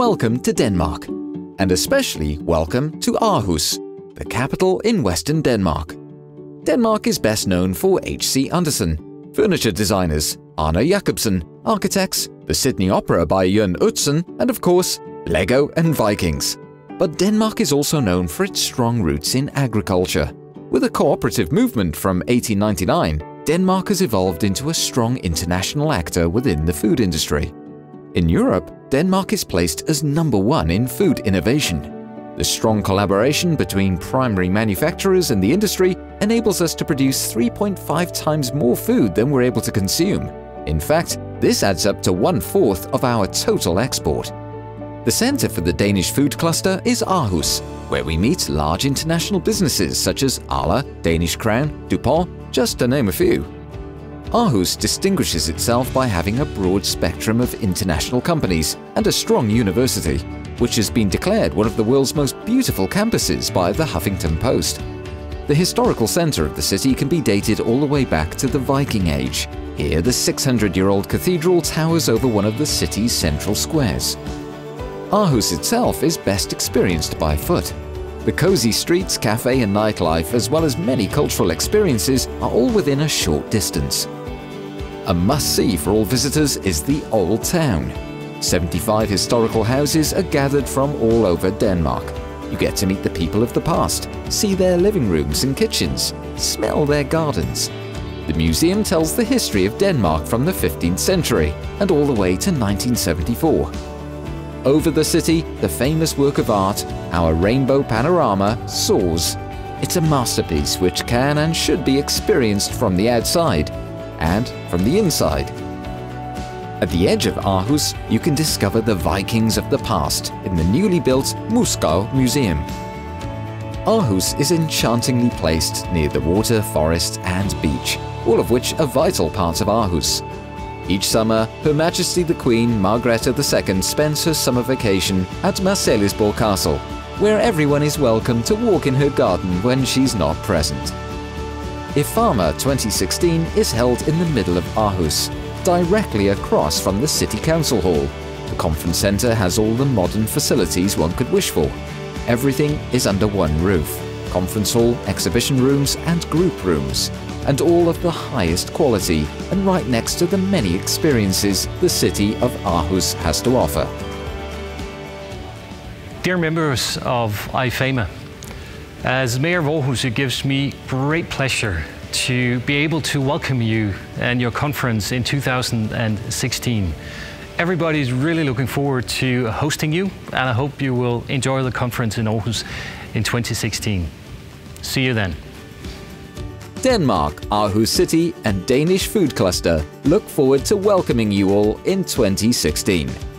welcome to Denmark, and especially welcome to Aarhus, the capital in western Denmark. Denmark is best known for H.C. Andersen, furniture designers, Arne Jacobsen, architects, the Sydney Opera by Jørn Utzon, and of course, Lego and Vikings. But Denmark is also known for its strong roots in agriculture. With a cooperative movement from 1899, Denmark has evolved into a strong international actor within the food industry. In Europe, Denmark is placed as number one in food innovation. The strong collaboration between primary manufacturers and the industry enables us to produce 3.5 times more food than we're able to consume. In fact, this adds up to one-fourth of our total export. The center for the Danish food cluster is Aarhus, where we meet large international businesses such as Arla, Danish Crown, DuPont, just to name a few. Aarhus distinguishes itself by having a broad spectrum of international companies and a strong university, which has been declared one of the world's most beautiful campuses by the Huffington Post. The historical center of the city can be dated all the way back to the Viking Age. Here, the 600-year-old cathedral towers over one of the city's central squares. Aarhus itself is best experienced by foot. The cozy streets, cafe and nightlife, as well as many cultural experiences, are all within a short distance. A must-see for all visitors is the Old Town. 75 historical houses are gathered from all over Denmark. You get to meet the people of the past, see their living rooms and kitchens, smell their gardens. The museum tells the history of Denmark from the 15th century and all the way to 1974. Over the city, the famous work of art, our rainbow panorama, soars. It's a masterpiece which can and should be experienced from the outside and from the inside. At the edge of Aarhus, you can discover the Vikings of the past in the newly built Moesgaard Museum. Aarhus is enchantingly placed near the water, forest and beach, all of which are vital parts of Aarhus. Each summer, Her Majesty the Queen Margrethe II spends her summer vacation at Marselisborg Castle, where everyone is welcome to walk in her garden when she's not present. IFAMA 2016 is held in the middle of Aarhus, directly across from the City Council Hall. The conference centre has all the modern facilities one could wish for. Everything is under one roof conference hall, exhibition rooms and group rooms, and all of the highest quality and right next to the many experiences the city of Aarhus has to offer. Dear members of IFAMA, as Mayor of Aarhus, it gives me great pleasure to be able to welcome you and your conference in 2016. Everybody's really looking forward to hosting you, and I hope you will enjoy the conference in Aarhus in 2016. See you then. Denmark, Aarhus City and Danish Food Cluster look forward to welcoming you all in 2016.